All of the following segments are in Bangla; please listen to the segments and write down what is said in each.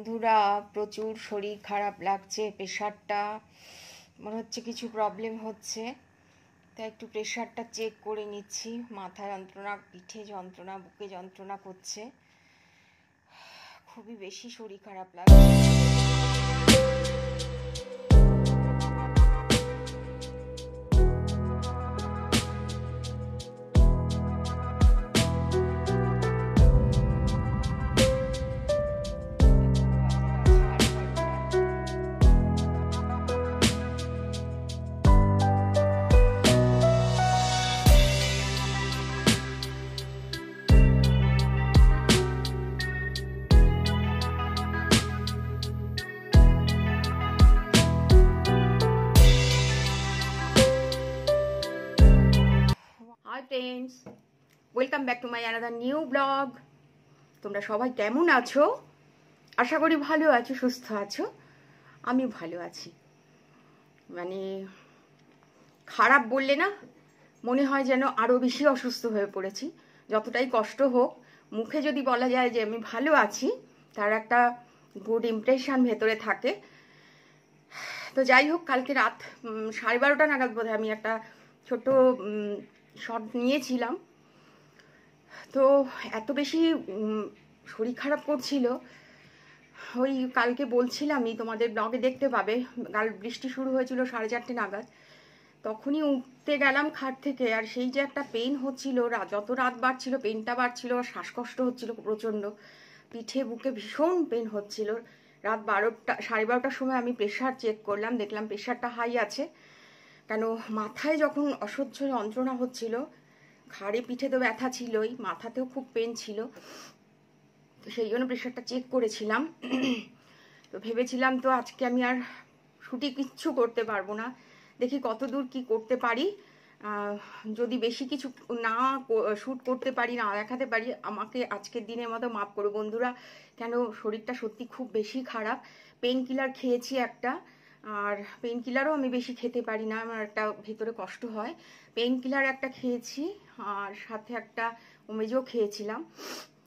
বন্ধুরা, প্রচুর শরীর খারাপ লাগছে প্রেশারটা মনে হচ্ছে কিছু প্রবলেম হচ্ছে। তাই একটু প্রেশারটা চেক করে নিচ্ছি। মাথা যন্ত্রণা, পিঠে যন্ত্রণা, বুকে যন্ত্রণা করছে। খুবই বেশি শরীর খারাপ লাগছে। Welcome back to my another new blog তোমরা সবাই কেমন আছো? আশা করি ভালো আছো, সুস্থ আছো। আমি ভালো আছি। মানে খারাপ বললে না, মনে হয় যেন আরও বেশি অসুস্থ হয়ে পড়েছি। যতটাই কষ্ট হোক, মুখে যদি বলা যায় যে আমি ভালো আছি, তার একটা গুড ইমপ্রেশন ভেতরে থাকে। তো যাই হোক, কালকে রাত সাড়ে বারোটা নাগাদ বোধহয় আমি একটা ছোট শট নিয়েছিলাম। তো এত বেশি শরীর খারাপ করছিল। ওই কালকে বলছিলামই, তোমাদের ব্লগে দেখতে পাবে, কাল বৃষ্টি শুরু হয়েছিল সাড়ে চারটে নাগাদ। তখনই উঠতে গেলাম খাট থেকে, আর সেই যে একটা পেন হচ্ছিল যত রাত বাড়ছিল পেনটা বাড়ছিল, আর শ্বাসকষ্ট হচ্ছিল প্রচণ্ড। পিঠে, বুকে ভীষণ পেন হচ্ছিল। রাত বারোটা, সাড়ে বারোটার সময় আমি প্রেশার চেক করলাম, দেখলাম প্রেশারটা হাই আছে। কেন মাথায় যখন অসহ্য যন্ত্রণা হচ্ছিল ঘাড়ে পিঠে তো ব্যথা ছিলই, মাথাতেও খুব পেন ছিল। তো সেই জন্য প্রেশারটা চেক করেছিলাম। তো ভেবেছিলাম তো আজকে আমি আর ছুটি কিচ্ছু করতে পারব না। দেখি কত দূর কি করতে পারি। যদি বেশি কিছু না শ্যুট করতে পারি, না দেখাতে পারি, আমাকে আজকের দিনের মতো মাফ করো বন্ধুরা। কেন শরীরটা সত্যি খুব বেশি খারাপ। পেন কিলার খেয়েছি একটা। আর পেন কিলারও আমি বেশি খেতে পারি না, আমার একটা ভেতরে কষ্ট হয়। পেন কিলার একটা খেয়েছি, আর সাথে একটা ওমেজও খেয়েছিলাম।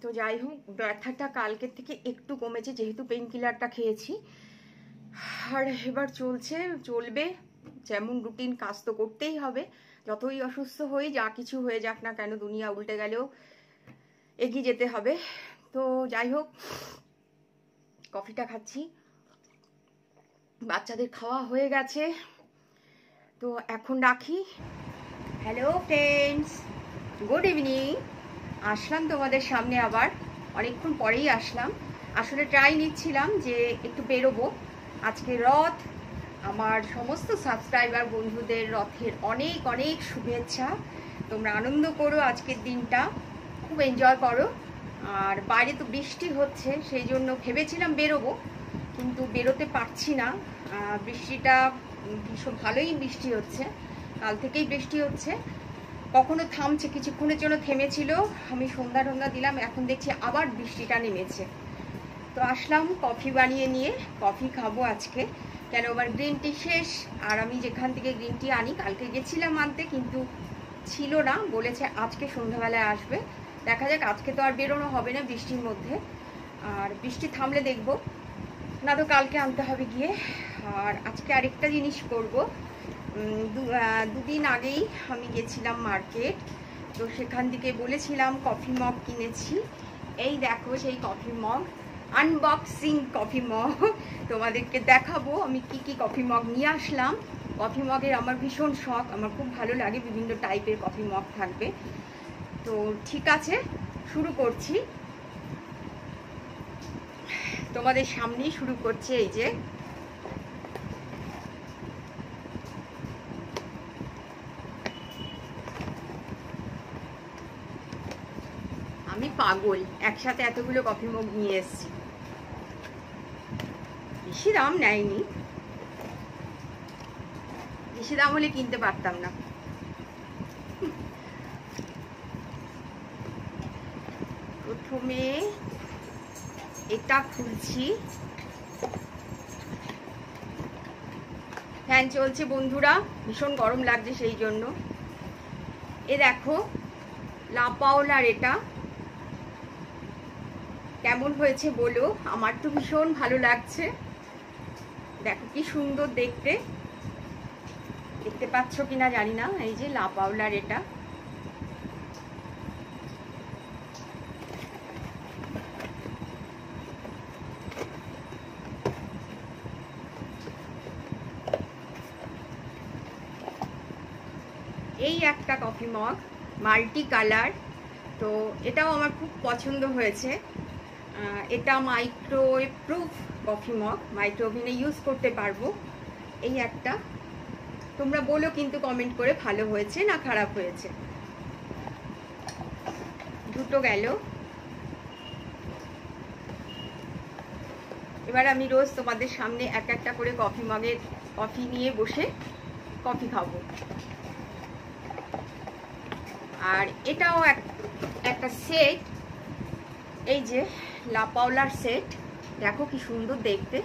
তো যাই হোক, ব্যথাটা কালকের থেকে একটু কমেছে, যেহেতু পেন কিলারটা খেয়েছি। আর এবার চলছে, চলবে। যেমন রুটিন কাজ তো করতেই হবে। যতই অসুস্থ হই, যা কিছু হয়ে যাক না কেন, দুনিয়া উল্টে গেলেও এগিয়ে যেতে হবে। তো যাই হোক কফিটা খাচ্ছি। বাচ্চাদের খাওয়া হয়ে গেছে। তো এখন রাখি। হ্যালো ফ্রেন্ডস গুড ইভিনিং আসলাম তোমাদের সামনে আবার। অনেকক্ষণ পরেই আসলাম। আসলে ট্রাই নিচ্ছিলাম যে একটু বেরোবো। আজকে রথ, আমার সমস্ত সাবস্ক্রাইবার বন্ধুদের রথের অনেক অনেক শুভেচ্ছা। তোমরা আনন্দ করো আজকের দিনটা। খুব এনজয় করো। আর বাইরে তো বৃষ্টি হচ্ছে, সেই জন্য ভেবেছিলাম বেরোবো। কিন্তু বেরোতে পারছি না। বৃষ্টিটা ভীষণ ভালোই বৃষ্টি হচ্ছে। কাল থেকেই বৃষ্টি হচ্ছে। কখনো থামছে, কিছুক্ষণের জন্য থেমেছিল। আমি সন্ধ্যা টন্ধা দিলাম, এখন দেখছি আবার বৃষ্টিটা নেমেছে। তো আসলাম কফি বানিয়ে নিয়ে, কফি খাব আজকে। কেন আমার গ্রিন টি শেষ, আর আমি যেখান থেকে গ্রিন টি আনি, কালকে গেছিলাম আনতে, কিন্তু ছিল না, বলেছে আজকে সন্ধ্যাবেলায় আসবে। দেখা যাক, আজকে তো আর বেরোনো হবে না বৃষ্টির মধ্যে। আর বৃষ্টি থামলে দেখব। না তো কালকে আনতে হবে গিয়ে। আর আজকে আরেকটা জিনিস করব। দুদিন আগেই আমি গেছিলাম মার্কেট। তো সেখান থেকে বলেছিলাম কফি মগ কিনেছি। এই দেখো সেই coffee mug. Unboxing coffee mug. তোমাদেরকে দেখাবো আমি কি কি কফি মগ নিয়ে আসলাম। কফি মগের আমার ভীষণ শখ। আমার খুব ভালো লাগে বিভিন্ন টাইপের কফি মগ থাকবে। তো ঠিক আছে, শুরু করছি। তোমাদের সামনেই শুরু করছে এই যে। আমি পাগল, একসাথে এতগুলো কফি মুখ নিয়ে এসেছি। বেশি দাম নেয়নি। বেশি দাম হলে কিনতে পারতাম না। প্রথমে এটা খুলছি। ফ্যান চলছে বন্ধুরা, ভীষণ গরম লাগছে সেই জন্য। এ দেখো, লাপাওলার এটা। কেমন হয়েছে বলো? আমার তো ভীষণ ভালো লাগছে। দেখো কি সুন্দর দেখতে। দেখতে পাচ্ছ কিনা জানি না, এই যে লাপাওলার এটা এই একটা কফি মগ মাল্টি কালার তো এটাও আমার খুব পছন্দ হয়েছে। এটা মাইক্রোওয়েভ প্রুফ কফি মগ মাইক্রোওভেনে ইউজ করতে পারব। এই একটা। তোমরা বলো কিন্তু কমেন্ট করে ভালো হয়েছে না খারাপ হয়েছে। দুটো গেল। এবার আমি রোজ তোমাদের সামনে এক একটা করে কফি মগের কফি নিয়ে বসে কফি খাব। আর এটাও একটা সেট এই যে লাপাওলার সেট দেখো কি সুন্দর দেখতে।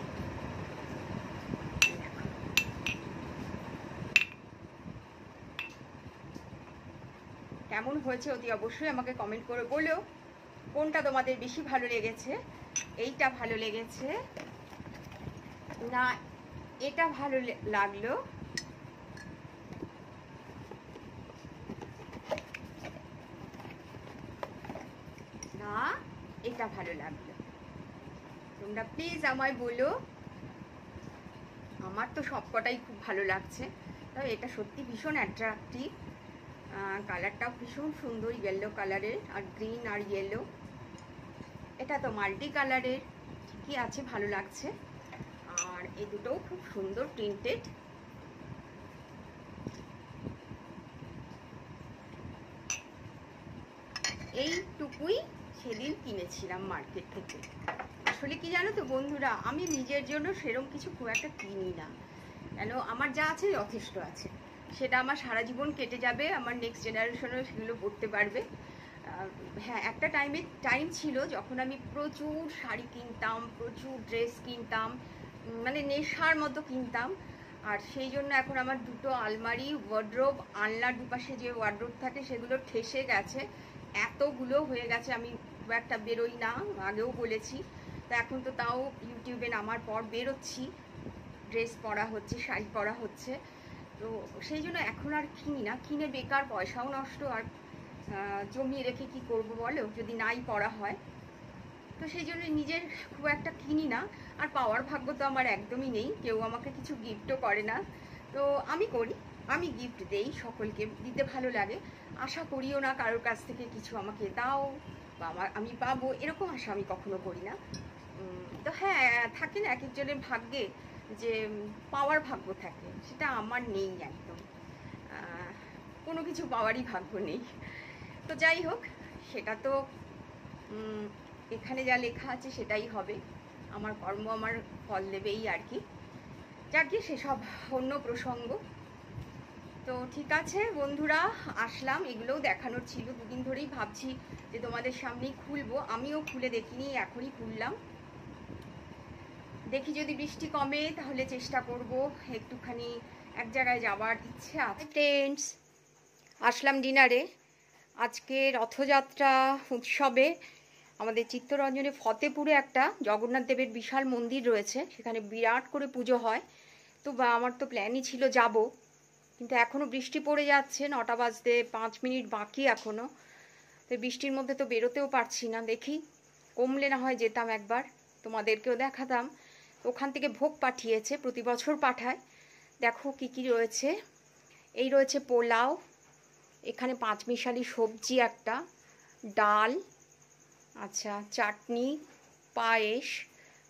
কেমন হয়েছে অতি অবশ্যই আমাকে কমেন্ট করে বলো। কোনটা তোমাদের বেশি ভালো লেগেছে? এইটা ভালো লেগেছে। না, এটা ভালো লাগল না এটা ভালো লাগল। তোমরা প্লিজ আমায় বলো। আমার তো সবকটাই খুব ভালো লাগছে। তবে এটা সত্যি ভীষণ অ্যাট্রাকটিভ কালারটাও ভীষণ সুন্দর ইয়েলো কালারের আর গ্রিন আর ইয়েলো এটা তো মাল্টি কালারের ঠিকই আছে, ভালো লাগছে। আর এই দুটোও খুব সুন্দর প্রিন্টেড এইটুকুই। সেদিন কিনেছিলাম মার্কেট থেকে। আসলে কি জানো তো বন্ধুরা, আমি নিজের জন্য সেরম কিছু খুব একটা কিনি না। কেন? আমার যা আছে যথেষ্ট আছে। সেটা আমার সারা জীবন কেটে যাবে, আমার নেক্সট জেনারেশনও সেগুলো পড়তে পারবে। হ্যাঁ একটা টাইমে টাইম ছিল যখন আমি প্রচুর শাড়ি কিনতাম, প্রচুর ড্রেস কিনতাম মানে নেশার মতো কিনতাম। আর সেই জন্য এখন আমার দুটো আলমারি ওয়ার্ড্রোব আলনার দুপাশে যে ওয়ার্ড্রোব থাকে সেগুলো ঠেসে গেছে। এতগুলো হয়ে গেছে আমি খুব একটা বেরোই না, আগেও বলেছি। তো এখন তো তাও ইউটিউবে নামার পর বেরোচ্ছি। ড্রেস পরা হচ্ছে, শাড়ি পরা হচ্ছে। তো সেই জন্য এখন আর কিনি না। কিনে বেকার, পয়সাও নষ্ট, আর জমিয়ে রেখে কি করব বলো? যদি নাই পড়া হয়। তো সেই জন্য নিজের খুব একটা কিনি না। আর পাওয়ার ভাগ্য তো আমার একদমই নেই। কেউ আমাকে কিছু গিফটও করে না। তো আমি করি। আমি গিফট দেই সকলকে। দিতে ভালো লাগে। আশা করিও না কারোর কাছ থেকে কিছু আমাকে দাও। বা আমার, আমি পাবো, এরকম আশা আমি কখনো করি না। তো হ্যাঁ থাকে না, এক একজনের ভাগ্যে যে পাওয়ার ভাগ্য থাকে, সেটা আমার নেই একদম। কোনো কিছু পাওয়ারই ভাগ্য নেই। তো যাই হোক, সেটা তো এখানে যা লেখা আছে সেটাই হবে। আমার কর্ম আমার ফল দেবেই আর কি। যাকে সেসব অন্য প্রসঙ্গ। তো ঠিক আছে, বন্ধুরা, আসলাম। এগুলোও দেখানোর ছিল। দুদিন ধরেই ভাবছি যে তোমাদের সামনেই খুলবো। আমিও খুলে দেখিনি, এখনই খুললাম। দেখি যদি বৃষ্টি কমে, তাহলে চেষ্টা করব একটুখানি এক জায়গায় যাওয়ার ইচ্ছে আছে। ফ্রেন্ডস আসলাম ডিনারে। আজকে রথযাত্রা উৎসবে আমাদের চিত্তরঞ্জনে ফতেপুরে একটা জগন্নাথ দেবের বিশাল মন্দির রয়েছে। সেখানে বিরাট করে পুজো হয়। তো বা, আমার তো প্ল্যানই ছিল যাব। কিন্তু এখনও বৃষ্টি পড়ে যাচ্ছে, নটা বাজতে পাঁচ মিনিট বাকি এখনও তো বৃষ্টির মধ্যে তো বেরোতেও পারছি না, দেখি কমলে না হয় যেতাম একবার, তোমাদেরকেও দেখাতাম। ওখান থেকে ভোগ পাঠিয়েছে, প্রতি বছর পাঠায়। দেখো কি কি রয়েছে। এই রয়েছে পোলাও, এখানে পাঁচমিশালি সবজি একটা, ডাল আচ্ছা চাটনি, পায়েস,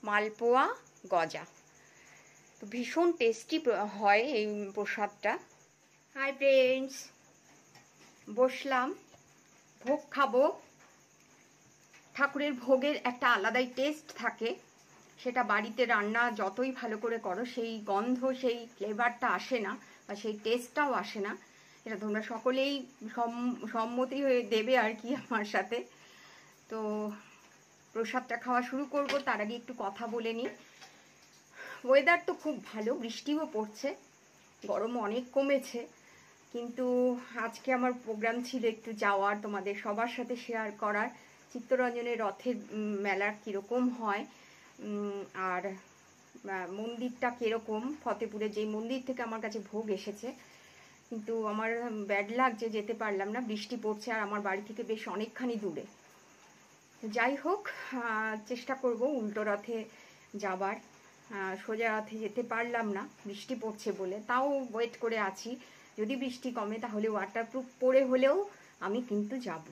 মালপোয়া, গজা। তো ভীষণ টেস্টি হয় এই প্রসাদটা। হাই ফ্রেন্ডস বসলাম। ভোগ খাব। ঠাকুরের ভোগের একটা আলাদাই টেস্ট থাকে। সেটা বাড়িতে রান্না যতই ভালো করে করো, সেই গন্ধ, সেই ফ্লেভারটা আসে না বা সেই টেস্টটাও আসে না। এটা তোমরা সকলেই সম্মতি হয়ে দেবে আর কি আমার সাথে। তো প্রসাদটা খাওয়া শুরু করব, তার আগে একটু কথা বলে নিই। ওয়েদার তো খুব ভালো, বৃষ্টিও পড়ছে, গরম অনেক কমেছে। কিন্তু আজকে আমার প্রোগ্রাম ছিল একটু যাওয়ার তোমাদের সবার সাথে শেয়ার করার। চিত্তরঞ্জনের রথের উম, মেলা কীরকম হয় আর মন্দিরটা কীরকম ফতেপুরে যেই মন্দির থেকে আমার কাছে ভোগ এসেছে। কিন্তু আমার ব্যাড লাগছে যেতে পারলাম না বৃষ্টি পড়ছে আর আমার বাড়ি থেকে বেশ অনেকখানি দূরে। যাই হোক চেষ্টা করব উল্টো রথে যাবার। সোজা রথে যেতে পারলাম না বৃষ্টি পড়ছে বলে। তাও ওয়েট করে আছি। যদি বৃষ্টি কমে তাহলে ওয়াটারপ্রুফ পরে হলেও আমি কিন্তু যাব।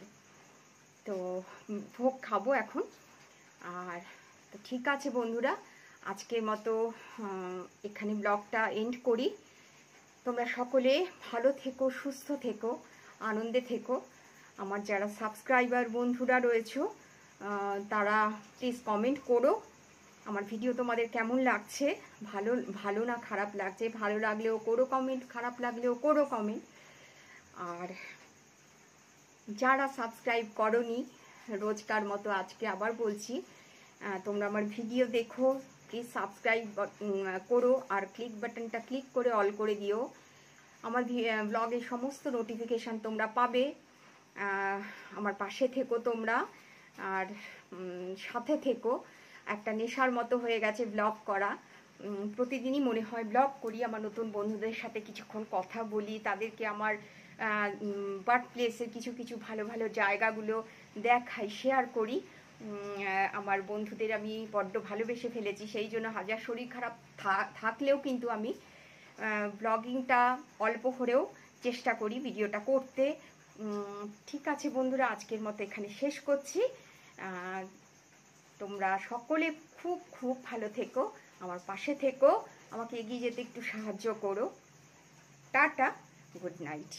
তো ভোগ খাব এখন। আর, তো ঠিক আছে বন্ধুরা, আজকের মতো এখানে ব্লগটা এন্ড করি। তোমরা সকলে ভালো থেকো, সুস্থ থেকো, আনন্দে থেকো। আমার যারা সাবস্ক্রাইবার বন্ধুরা রয়েছো তারা প্লিজ কমেন্ট করো। আমার ভিডিও তোমাদের কেমন লাগছে? ভালো ভালো না খারাপ লাগছে? ভালো লাগলেও করো কমেন্ট খারাপ লাগলেও করো কমেন্ট আর যারা সাবস্ক্রাইব করনি, রোজকার মতো আজকে আবার বলছি তোমরা আমার ভিডিও দেখো প্লিজ সাবস্ক্রাইব করো আর ক্লিক বাটনটা ক্লিক করে অল করে দিও। আমার ব্লগের সমস্ত নোটিফিকেশান তোমরা পাবে আমার পাশে থেকো তোমরা। আর সাথে থেকো। একটা নেশার মতো হয়ে গেছে ব্লগ করা। প্রতিদিনই মনে হয় ব্লগ করি, আমার নতুন বন্ধুদের সাথে কিছুক্ষণ কথা বলি, তাদেরকে আমার বার্থ প্লেসের কিছু কিছু ভালো ভালো জায়গাগুলো দেখাই শেয়ার করি। আমার বন্ধুদের আমি বড্ড ভালোবেসে ফেলেছি, সেই জন্য হাজার শরীর খারাপ থাকলেও কিন্তু আমি ব্লগিংটা অল্প হলেও চেষ্টা করি ভিডিওটা করতে। ঠিক আছে বন্ধুরা, আজকের মতো এখানে শেষ করছি। তোমরা সকলে খুব খুব ভালো থেকো, আমার পাশে থেকো, আমাকে এগিয়ে যেতে একটু সাহায্য করো। টাটা, গুড নাইট।